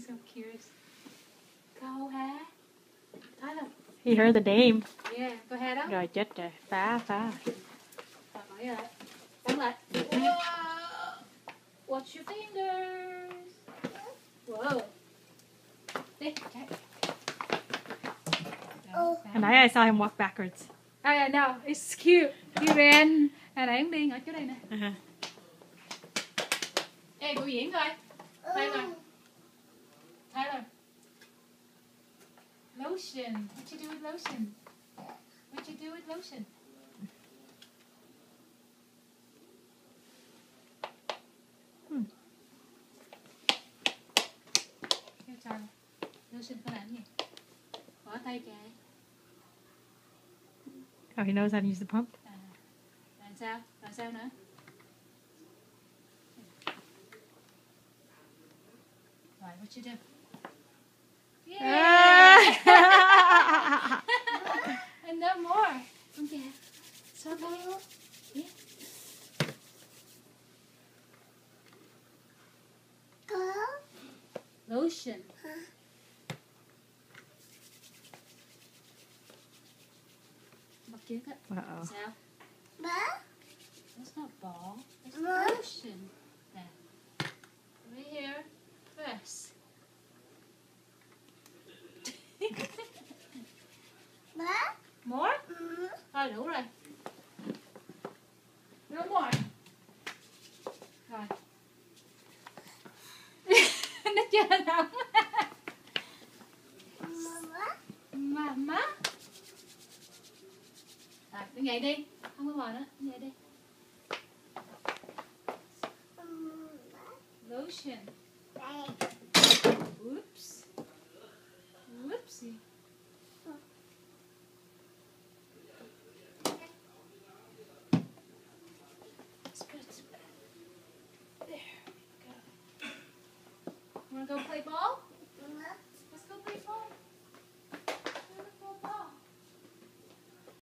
so cute. Câu hả? Tyler. He heard the name. Yeah, go hả đó. Rồi chết rồi. Phá, phá. Rồi hỏi lại. Đóng lại. Wow. Watch your fingers. Whoa. Đi, chạy. And I, I saw him walk backwards. I know, it's cute. He ran. Nãy đi ở chỗ đây nè. Uh-huh. Ê, biểu diễn coi. Tyler. Lotion. What you do with lotion? What you do with lotion? Hmm. Here, Tyler. Lotion có làm gì? Bỏ tay chạy. Oh, he knows how to use the pump. À, làm sao? Làm sao nữa? Rồi, what you do? Yeah! And no more. Okay. It's okay. Yeah. Lotion. Bắt trước. Uh-oh. Sao? That's not ball. That's lotion. Nè. Mm-hmm. Right here. First. More? Thôi đủ rồi. Nó chơi nóng. Mama. Đứng dậy đi. Không có bò nữa. Dậy đi. Lotion. Whoops. Whoopsie. Go play ball?